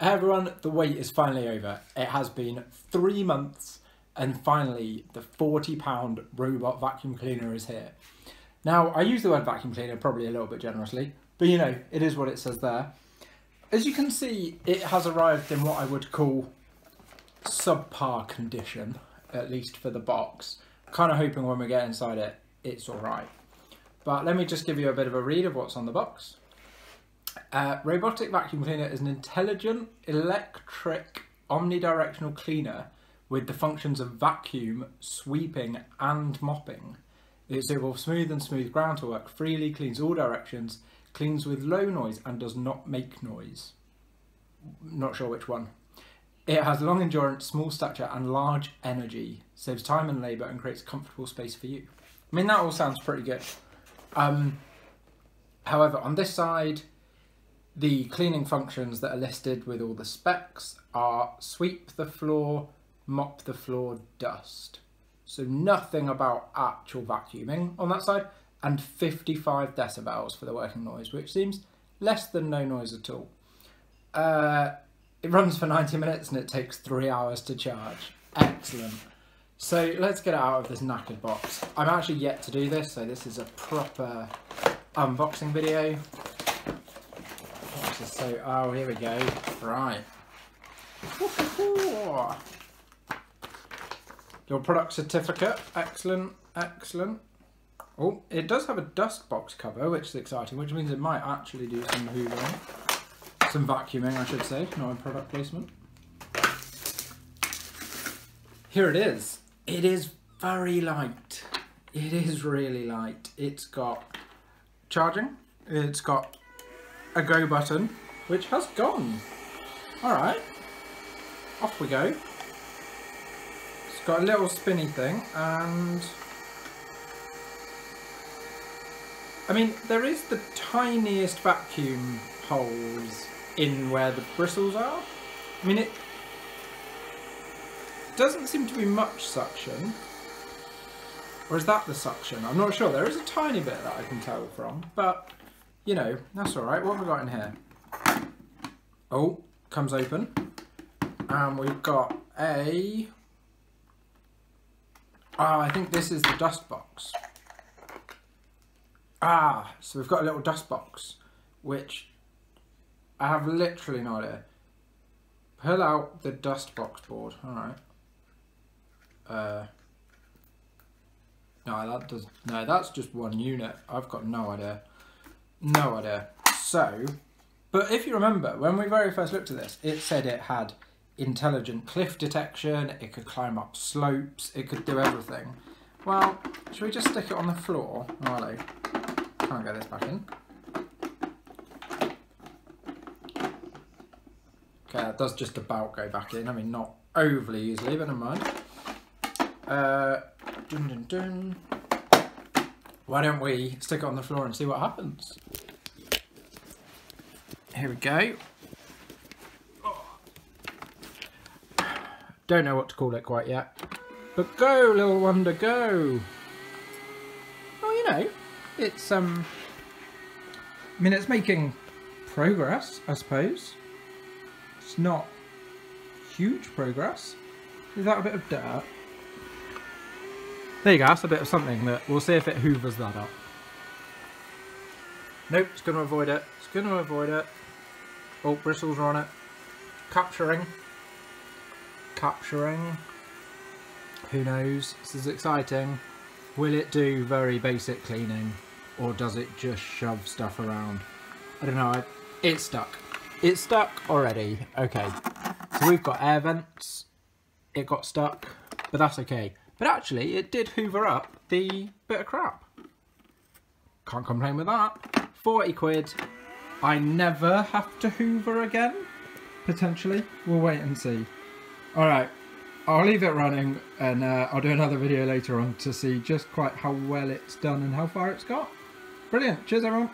Hey everyone, the wait is finally over. It has been three months and finally the £40 robot vacuum cleaner is here. Now, I use the word vacuum cleaner probably a little bit generously, but you know, it is what it says there. As you can see, it has arrived in what I would call subpar condition, at least for the box. Kind of hoping when we get inside it, it's alright. But let me just give you a bit of a read of what's on the box. Uh, robotic vacuum cleaner is an intelligent electric omnidirectional cleaner with the functions of vacuum, sweeping and mopping. It's able smooth and smooth ground to work freely, cleans all directions, cleans with low noise and does not make noise. Not sure which one. It has long endurance, small stature and large energy, saves time and labour and creates comfortable space for you. I mean that all sounds pretty good. Um, however, on this side, the cleaning functions that are listed with all the specs are sweep the floor, mop the floor, dust. So nothing about actual vacuuming on that side and 55 decibels for the working noise, which seems less than no noise at all. Uh, it runs for 90 minutes and it takes three hours to charge. Excellent. So let's get out of this knackered box. I'm actually yet to do this, so this is a proper unboxing video. So, oh, here we go. Right. Your product certificate. Excellent, excellent. Oh, it does have a dust box cover, which is exciting, which means it might actually do some hoovering. Some vacuuming, I should say, not a product placement. Here it is. It is very light. It is really light. It's got charging. It's got a go button, which has gone. Alright, off we go. It's got a little spinny thing, and... I mean, there is the tiniest vacuum holes in where the bristles are. I mean, it doesn't seem to be much suction. Or is that the suction? I'm not sure. There is a tiny bit that I can tell from, but you know, that's all right. What have we got in here? Oh, comes open. And we've got a... Ah, I think this is the dust box. Ah, so we've got a little dust box, which I have literally no idea. Pull out the dust box board. All right. Uh, no, that does. No, that's just one unit. I've got no idea. No idea. So, but if you remember, when we very first looked at this, it said it had intelligent cliff detection, it could climb up slopes, it could do everything. Well, should we just stick it on the floor? Oh, hello. Can't get this back in. Okay, that does just about go back in. I mean, not overly easily, but never mind. Uh, dun dun dun. Why don't we stick it on the floor and see what happens? Here we go. Don't know what to call it quite yet. But go, little wonder, go! Oh, you know, it's, um... I mean, it's making progress, I suppose. It's not huge progress. That a bit of dirt? There you go, that's a bit of something that we'll see if it hoovers that up. Nope, it's going to avoid it. It's going to avoid it. Oh, bristles are on it. Capturing. Capturing. Who knows? This is exciting. Will it do very basic cleaning? Or does it just shove stuff around? I don't know. It's stuck. It's stuck already. Okay. So we've got air vents. It got stuck. But that's okay. But actually, it did hoover up the bit of crap. Can't complain with that. 40 quid. I never have to hoover again. Potentially. We'll wait and see. Alright. I'll leave it running and uh, I'll do another video later on to see just quite how well it's done and how far it's got. Brilliant. Cheers everyone.